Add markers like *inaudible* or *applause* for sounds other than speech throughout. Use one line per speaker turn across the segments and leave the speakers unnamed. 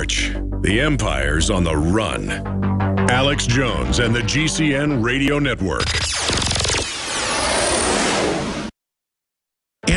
March. The Empire's on the run. Alex Jones and the GCN Radio Network.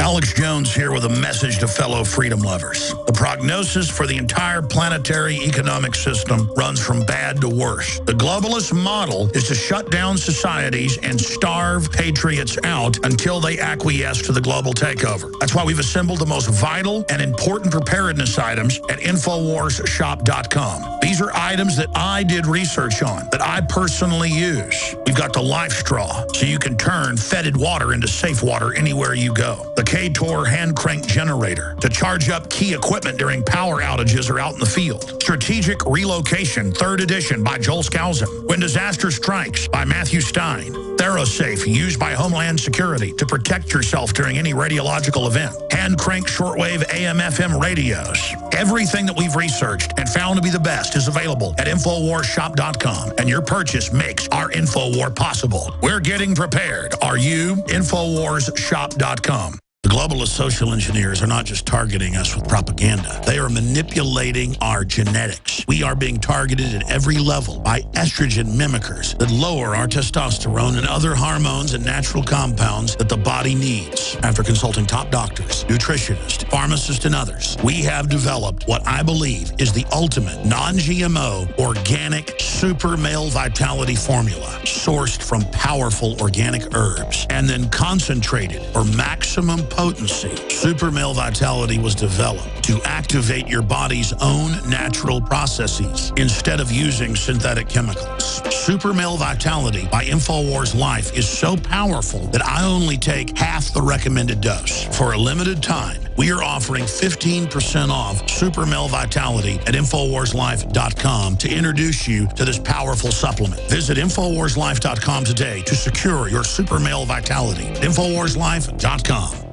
Alex Jones here with a message to fellow freedom lovers. The prognosis for the entire planetary economic system runs from bad to worse. The globalist model is to shut down societies and starve patriots out until they acquiesce to the global takeover. That's why we've assembled the most vital and important preparedness items at InfoWarsShop.com. These are items that I did research on, that I personally use. We've got the Life Straw, so you can turn fetid water into safe water anywhere you go. The K-Tor hand crank generator to charge up key equipment during power outages or out in the field. Strategic Relocation, third edition by Joel Skousen. When Disaster Strikes by Matthew Stein. ThyroSafe, used by Homeland Security to protect yourself during any radiological event. Hand crank shortwave AM-FM radios. Everything that we've researched and found to be the best is available at InfoWarsShop.com, and your purchase makes our InfoWar possible. We're getting prepared. Are you? InfoWarsShop.com. Globalist social engineers are not just targeting us with propaganda. They are manipulating our genetics. We are being targeted at every level by estrogen mimickers that lower our testosterone and other hormones and natural compounds that the body needs. After consulting top doctors, nutritionists, pharmacists, and others, we have developed what I believe is the ultimate non-GMO organic super male vitality formula sourced from powerful organic herbs and then concentrated for maximum potency, Super Male Vitality was developed to activate your body's own natural processes instead of using synthetic chemicals. Super Male Vitality by InfoWars Life is so powerful that I only take half the recommended dose. For a limited time, we are offering 15% off Super Male Vitality at InfoWarsLife.com to introduce you to this powerful supplement. Visit InfoWarsLife.com today to secure your Super Male Vitality. InfoWarsLife.com.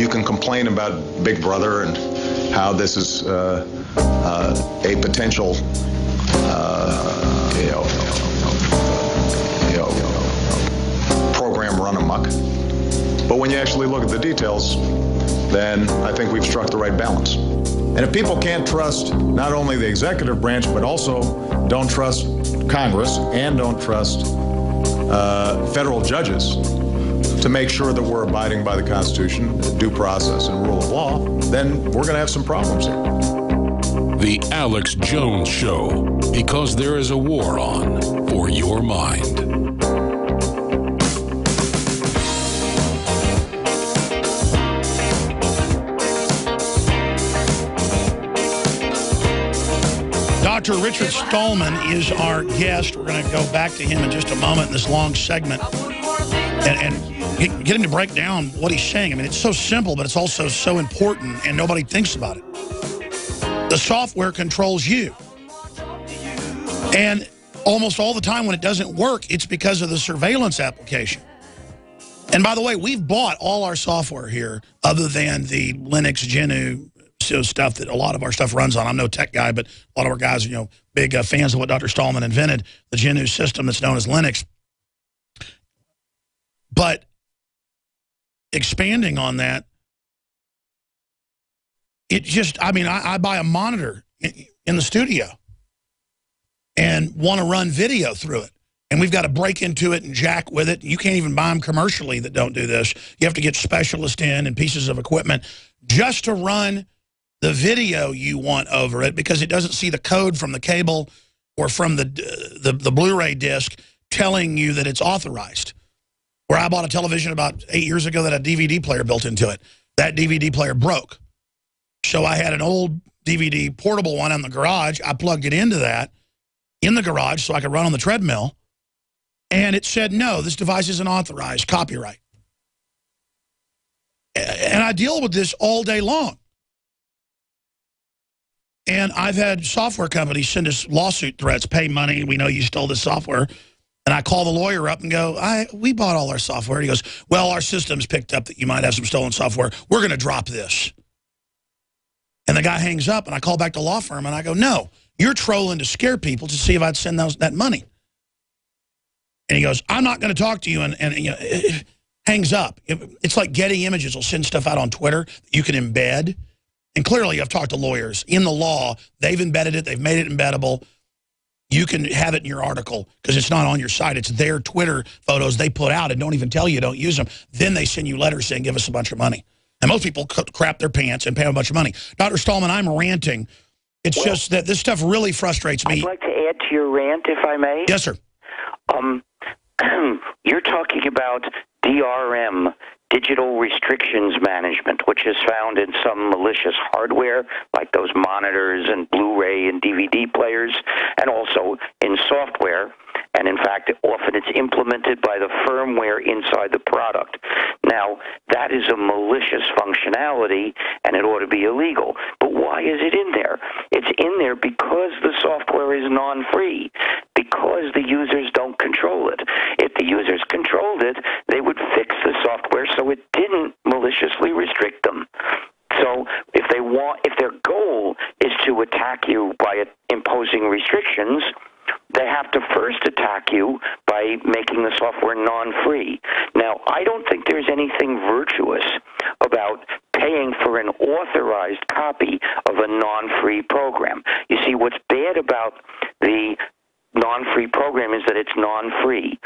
You can complain about Big Brother and how this is uh, uh, a potential, uh, you know, you know, program run amok. But when you actually look at the details, then I think we've struck the right balance. And if people can't trust not only the executive branch, but also don't trust Congress and don't trust uh, federal judges to make sure that we're abiding by the Constitution, due process, and rule of law, then we're going to have some problems here.
The Alex Jones Show, because there is a war on for your mind.
Dr. Richard Stallman is our guest. We're going to go back to him in just a moment in this long segment and, and get, him to break down what he's saying. I mean, it's so simple, but it's also so important, and nobody thinks about it. The software controls you. And almost all the time when it doesn't work, it's because of the surveillance application. And by the way, we've bought all our software here other than the Linux GNU stuff that a lot of our stuff runs on. I'm no tech guy, but a lot of our guys are, you know, big uh, fans of what Dr. Stallman invented, the GNU system that's known as Linux. But expanding on that, it just, I mean, I, I buy a monitor in, the studio and want to run video through it. And we've got to break into it and jack with it. You can't even buy them commercially that don't do this. You have to get specialists in and pieces of equipment just to run the video you want over it because it doesn't see the code from the cable or from the, uh, the, the Blu-ray disc telling you that it's authorized. Where I bought a television about eight years ago that had a DVD player built into it. That DVD player broke. So I had an old DVD portable one in the garage. I plugged it into that in the garage so I could run on the treadmill. And it said, no, this device isn't authorized, copyright. And I deal with this all day long. And I've had software companies send us lawsuit threats, pay money, we know you stole the software. And I call the lawyer up and go, I we bought all our software. He goes, well, our system's picked up that you might have some stolen software. We're going to drop this. And the guy hangs up, and I call back the law firm, and I go, no, you're trolling to scare people to see if I'd send those, that money. And he goes, I'm not going to talk to you, and, and you know, it, hangs up. It, it's like Getty Images will send stuff out on Twitter that you can embed. And clearly, I've talked to lawyers. In the law, they've embedded it. They've made it embeddable. You can have it in your article because it's not on your site. It's their Twitter photos they put out and don't even tell you don't use them. Then they send you letters saying, give us a bunch of money. And most people crap their pants and pay them a bunch of money. Dr. Stallman, I'm ranting. It's well, just that this stuff really frustrates me.
I'd like to add to your rant, if I may.
Yes, sir.
Um, *clears throat* you're talking about DRM, digital restrictions management, which is found in some malicious hardware like those monitors and Blu-ray and DVD players, and also in software. And in fact, often it's implemented by the firmware inside the product. Now, that is a malicious functionality, and it ought to be illegal. But why is it in there? It's in there because the software is non-free, because the users don't control it. If the users controlled it, they would fix the software so it didn't maliciously restrict them. So if they want, if their goal is to attack you by imposing restrictions, they have to first attack you by making the software non-free. Now, I don't think there's anything virtuous about paying for an authorized copy of a non-free program. You see, what's bad about the non-free program is that it's non-free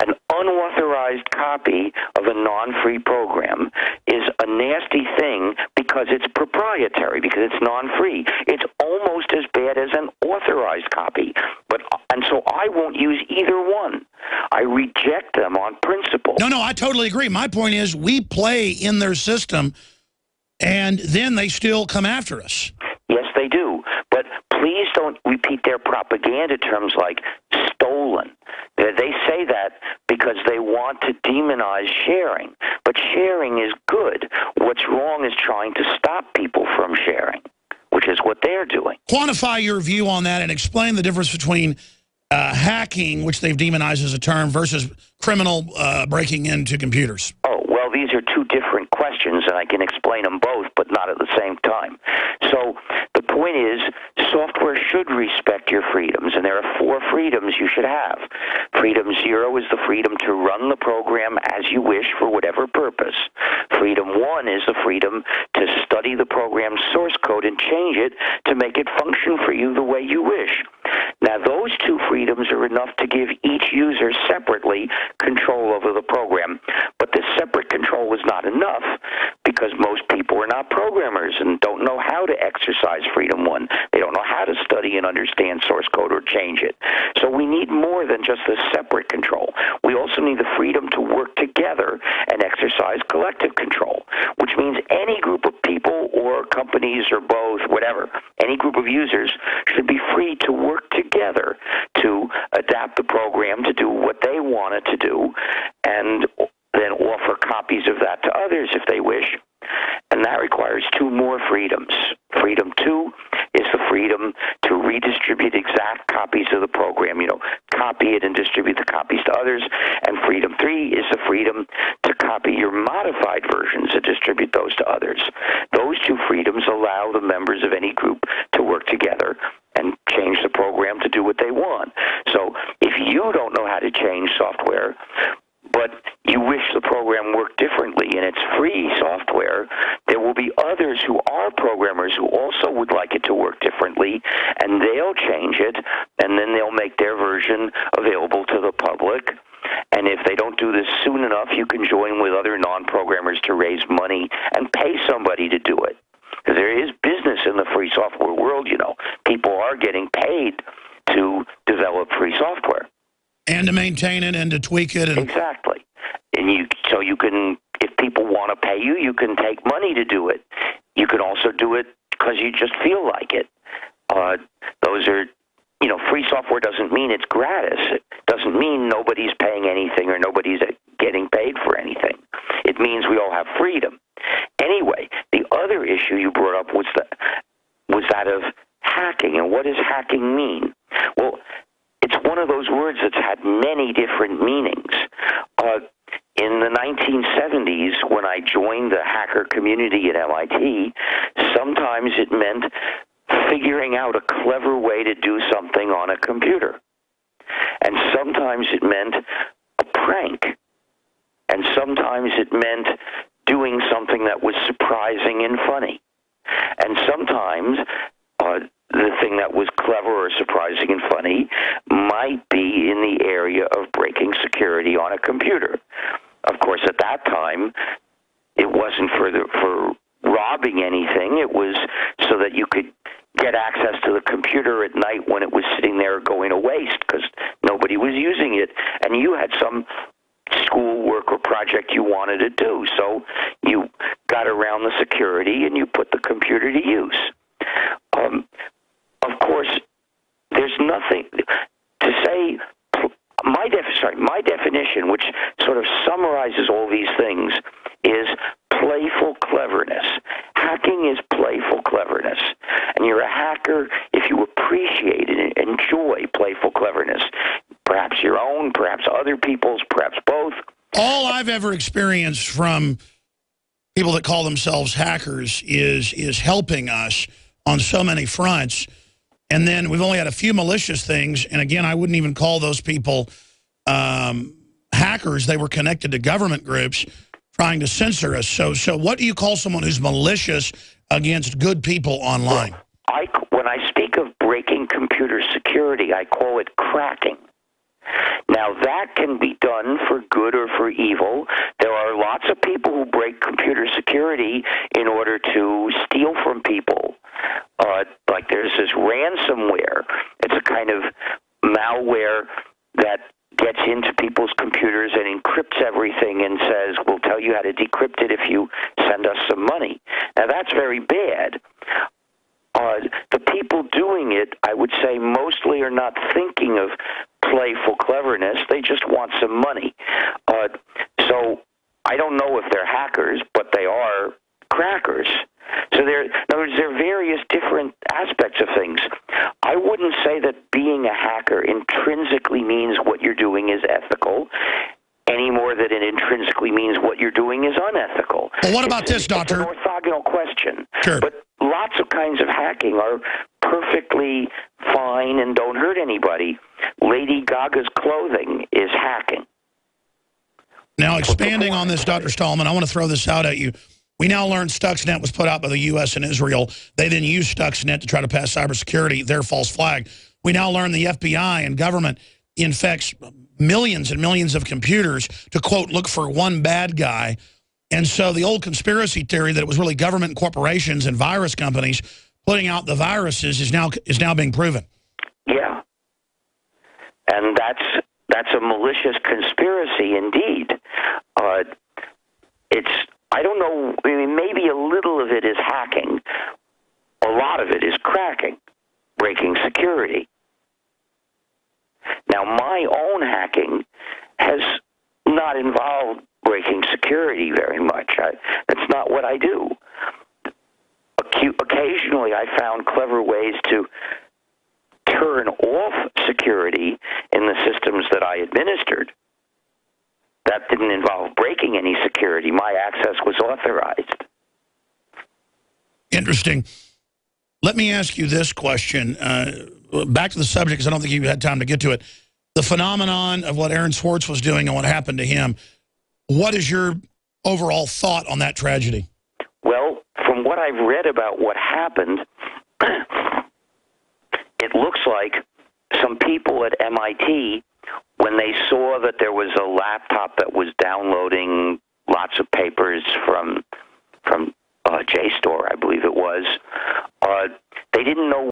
an unauthorized copy of a non-free program is a nasty thing because it's proprietary, because it's non-free. It's almost as bad as an authorized copy. But and so I won't use either one. I reject them on principle.
No, no, I totally agree. My point is we play in their system and then they still come after us.
Yes, they do. But please don't repeat their propaganda terms like stolen. They say that because they want to demonize sharing. But sharing is good. What's wrong is trying to stop people from sharing, what they're doing.
Quantify your view on that and explain the difference between uh, hacking, which they've demonized as a term, versus criminal uh, breaking into computers.
Oh, well, these are two different questions, and I can explain them both, but not at the same time. So point is, software should respect your freedoms, and there are four freedoms you should have. Freedom zero is the freedom to run the program as you wish for whatever purpose. Freedom one is the freedom to study the program's source code and change it to make it function for you the way you wish. Now, those two freedoms are enough to give each user separately control over the program. But this separate control was not enough because most are not programmers and don't know how to exercise Freedom 1. They don't know how to study and understand source code or change it. So we need more than just a separate control. We also need the freedom to work together and exercise collective control, which means any group of people or companies or both, whatever, any group of users should be free to work together to adapt the program to do what they want it to do and then offer copies of that to others if they wish. And that requires two more freedoms. Freedom two is the freedom to redistribute exact copies of the program, you know, copy it and distribute the copies to others. And freedom three is the freedom to copy your modified versions and distribute those to others. Those two freedoms allow the members of any group to work together and change the program to do what they want. So if you don't know how to change software, but you wish the program worked differently and it's free software, there will be others who are programmers who also would like it to work differently, and they'll change it, and then they'll make their version available to the public. And if they don't do this soon enough, you can join with other non programmers to raise money and pay somebody to do it. Because there is business in the free software world, you know. People are getting paid to develop free software.
And to maintain it and to tweak it. And
exactly. And you, so you can, if people want to pay you, you can take money to do it. You can also do it because you just feel like it. Uh, those are, free software doesn't mean it's gratis. It doesn't mean nobody's paying anything or nobody's getting paid for anything. It means we all have freedom. Anyway, the other issue you brought up was that was that of hacking, and what does hacking mean? Well, it's one of those words that's had many different meanings. Uh, in the 1970s, when I joined the hacker community at MIT, sometimes it meant figuring out a clever way to do something a computer. And sometimes it meant a prank. And sometimes it meant doing something that was surprising and funny. And sometimes uh, the thing that was clever or surprising and funny might be in the area of breaking security on a computer. Of course, at that time, it wasn't for the, for robbing anything. It was so that you could get access to the computer at night when it was sitting there going to waste because nobody was using it, and you had some school work or project you wanted to do. So you got around the security and you put the computer to use. Um, of course, there's nothing to say. My def- sorry, my definition, which sort of summarizes all these things, is playful cleverness. Hacking is playful cleverness. And you're a hacker if you appreciate and enjoy playful cleverness. Perhaps your own, perhaps other people's, perhaps both.
All I've ever experienced from people that call themselves hackers is is helping us on so many fronts. And then we've only had a few malicious things. And again, I wouldn't even call those people um, hackers. They were connected to government groups trying to censor us. So, so what do you call someone who's malicious against good people online?
I, when I speak of breaking computer security, I call it cracking. Now, that can be done for good or for evil. There are lots of people who break computer security in order to steal from people. Uh, like there's this ransomware. It's a kind of malware that gets into people's computers and encrypts everything and says, we'll tell you how to decrypt it if you send us some money. Now, that's very bad. People doing it, I would say, mostly are not thinking of playful cleverness. They just want some money. Uh, so I don't know if they're hackers, but they are crackers. So there, in other words, there are various different aspects of things. I wouldn't say that being a hacker intrinsically means what you're doing is ethical any more than it intrinsically means what you're doing is unethical.
Well, what about
it's,
this, Doctor?
It's an orthogonal question.
Sure.
But lots of kinds of hacking are perfectly fine and don't hurt anybody. Lady Gaga's clothing is hacking.
Now, expanding on this, Dr. Stallman, I want to throw this out at you. We now learned Stuxnet was put out by the U.S. and Israel. They then used Stuxnet to try to pass cybersecurity, their false flag. We now learn the FBI and government infects millions and millions of computers to, quote, look for one bad guy. And so the old conspiracy theory that it was really government corporations and virus companies putting out the viruses is now is now being proven.
Yeah. And that's that's a malicious conspiracy indeed. Uh, it's I don't know. I mean, maybe a little of it is hacking. A lot of it is cracking, breaking security. Now, my own hacking has not involved breaking security very much. I, that's not what I do. Occasionally, I found clever ways to turn off security in the systems that I administered. That didn't involve breaking any security. My access was authorized.
Interesting. Let me ask you this question. Uh, back to the subject, because I don't think you had time to get to it. The phenomenon of what Aaron Swartz was doing and what happened to him, what is your overall thought on that tragedy?
Well, from what I've read about what happened, *coughs* it looks like some people at MIT when they saw that there was a laptop that was downloading lots of papers from from uh, JSTOR, I believe it was, uh, they They didn't know